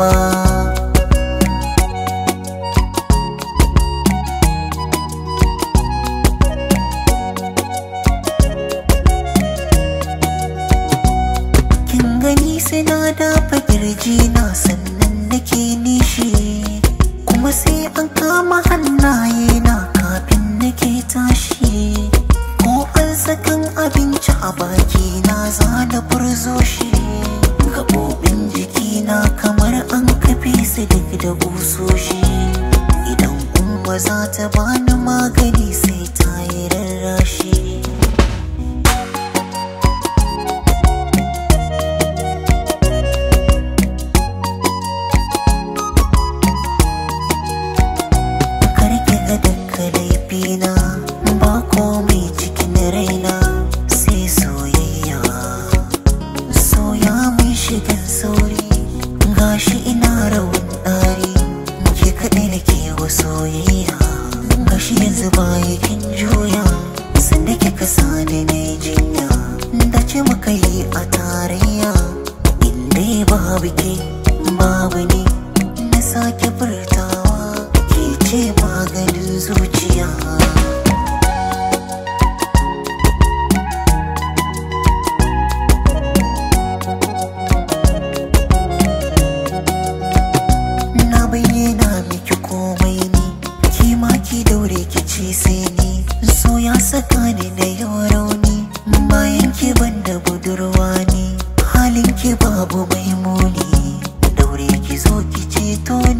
ba. Suna dafa ƙirji na sannan nake nishi kuma sai an kama hannaye da kusoshi. Idan kuma za ta bani magani sai ta yi rarrashi. Karki ga dukkan laifina. sani ne muka yi a tarayya. Inda ne na sake furtawa. Ke ce maganin zuciya. muni daure ki zo ki ceto ni.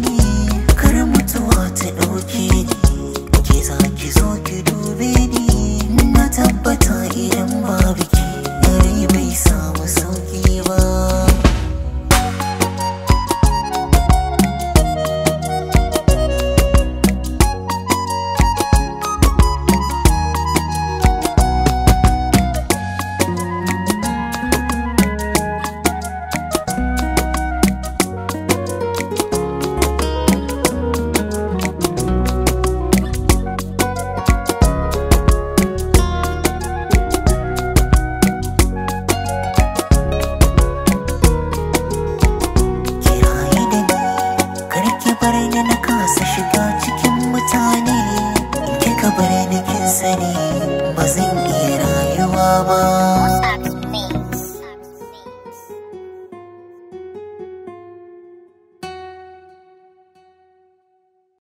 sani ba zan iya rayuwa ba.